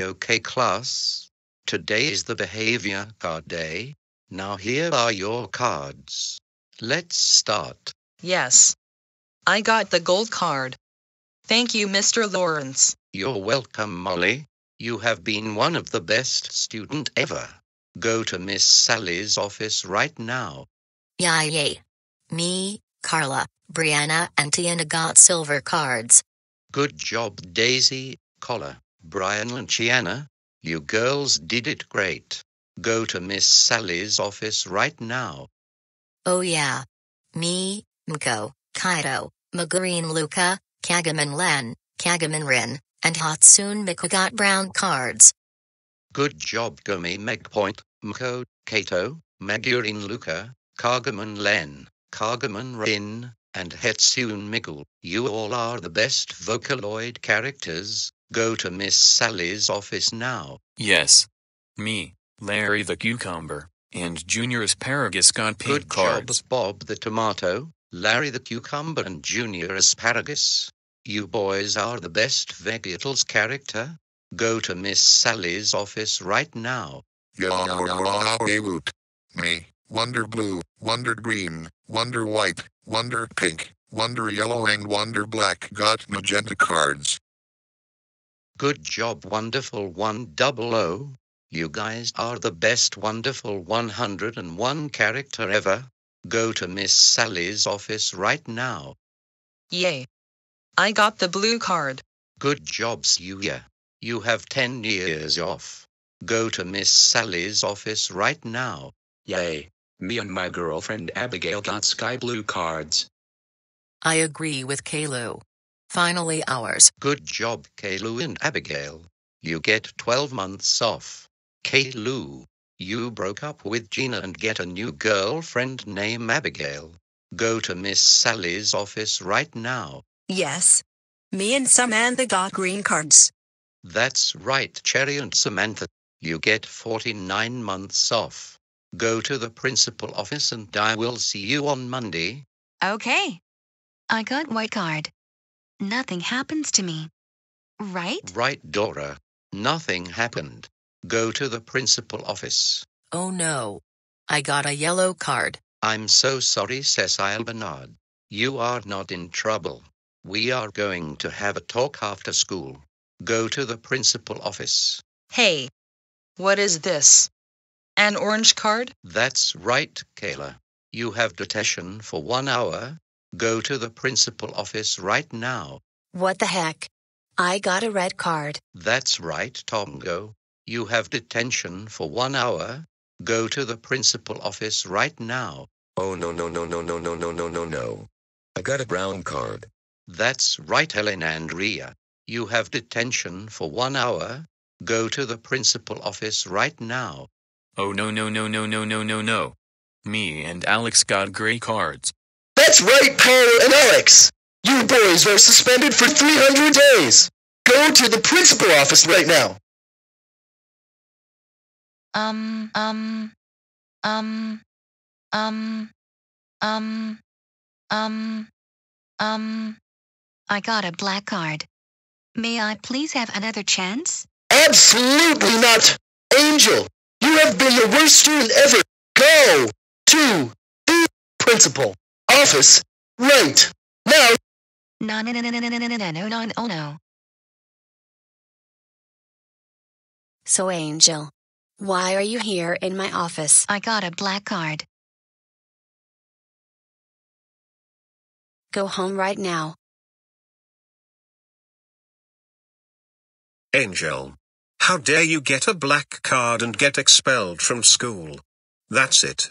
Okay, class. Today is the behavior card day. Now here are your cards. Let's start. Yes. I got the gold card. Thank you, Mr. Lawrence. You're welcome, Molly. You have been one of the best student ever. Go to Miss Sally's office right now. Yay yay. Me, Carla, Brianna, and Tiana got silver cards. Good job, Daisy, Collar, Brian, and Chiana. You girls did it great. Go to Miss Sally's office right now. Oh yeah. Me, Meiko, Kaito, Megurine Luka, Kagamine Len, Kagamine Rin, and Hatsune Miku got brown cards. Good job, Gumi Megpoid, Meiko, Kaito, Megurine Luka, Kagamine Len, Kagamine Rin, and Hatsune Miku. You all are the best Vocaloid characters. Go to Miss Sally's office now. Yes. Me, Larry the Cucumber, and Junior Asparagus got pink Good cards. job, Bob the Tomato, Larry the Cucumber, and Junior Asparagus. You boys are the best VeggieTales character. Go to Miss Sally's office right now. Me, Wonder Blue, Wonder Green, Wonder White, Wonder Pink, Wonder Yellow, and Wonder Black got magenta cards. Good job, wonderful 100. You guys are the best wonderful 101 character ever. Go to Miss Sally's office right now. Yay. I got the blue card. Good job, Suya. You have 10 years off. Go to Miss Sally's office right now. Yay. Me and my girlfriend Abigail got sky blue cards. I agree with Kalu. Finally ours. Good job, Kalu and Abigail. You get 12 months off. Kalu, you broke up with Gina and get a new girlfriend named Abigail. Go to Miss Sally's office right now. Yes. Me and Samantha got green cards. That's right, Cherry and Samantha. You get 49 months off. Go to the principal office and I will see you on Monday. Okay. I got white card. Nothing happens to me. Right? Right, Dora. Nothing happened. Go to the principal office. Oh no. I got a yellow card. I'm so sorry, Cecile Bernard. You are not in trouble. We are going to have a talk after school. Go to the principal office. Hey. What is this? An orange card? That's right, Kayla. You have detention for one hour. Go to the principal office right now. What the heck? I got a red card. That's right, Tongo. You have detention for one hour. Go to the principal office right now. Oh no no no no no no no no no no. I got a brown card. That's right, Helen Andrea. You have detention for one hour. Go to the principal office right now. Oh no no no no no no no no. Me and Alex got gray cards. That's right, Paolo and Alex. You boys are suspended for 300 days. Go to the principal office right now. Um, um, um, um, um, um, um. I got a black card. May I please have another chance? Absolutely not. Angel, you have been the worst student ever. Go to the principal office right now. No, no, no, no, no, no, no, no, no, no, no, oh no. So, Angel, why are you here in my office? I got a black card. Go home right now. Angel. How dare you get a black card and get expelled from school? That's it.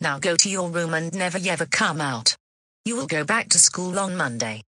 Now go to your room and never ever come out. You will go back to school on Monday.